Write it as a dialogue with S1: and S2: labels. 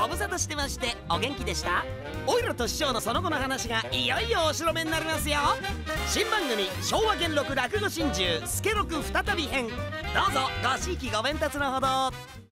S1: ご無沙汰してましてお元気でした？オイラと師匠のその後の話がいよいよお白目になりますよ。新番組「昭和元禄落語真珠助六再び編」どうぞごひいご鞭撻のほど。